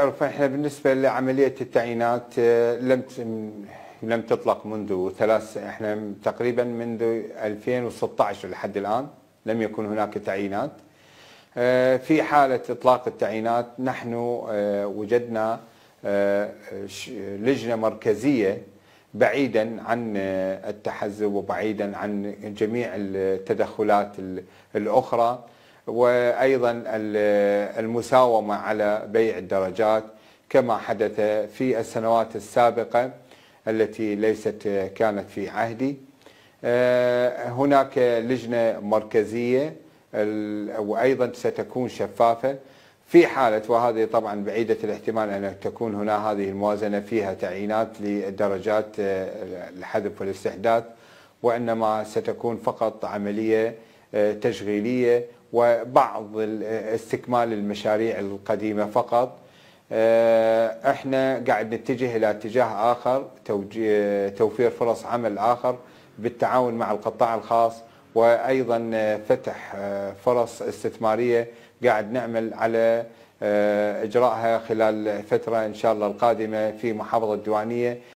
إحنا بالنسبة لعملية التعيينات آه، لم لم تطلق منذ ثلاث إحنا تقريبا منذ 2016 لحد الآن لم يكن هناك تعيينات. آه، في حالة إطلاق التعيينات نحن آه، وجدنا لجنة مركزية بعيدا عن التحزب وبعيدا عن جميع التدخلات الأخرى. وأيضا المساومة على بيع الدرجات كما حدث في السنوات السابقة التي ليست كانت في عهدي. آه، هناك لجنة مركزية وأيضا ستكون شفافة في حالة وهذه طبعا بعيدة الاحتمال أن تكون هنا هذه الموازنة فيها تعيينات للدرجات آه، الحذف والاستحداث وإنما ستكون فقط عملية آه، تشغيلية وبعض استكمال المشاريع القديمة فقط. آه، إحنا قاعد نتجه إلى اتجاه آخر توفير فرص عمل آخر بالتعاون مع القطاع الخاص وأيضا فتح آه، فرص استثمارية قاعد نعمل على آه، إجرائها خلال فترة إن شاء الله القادمة في محافظة الديوانية.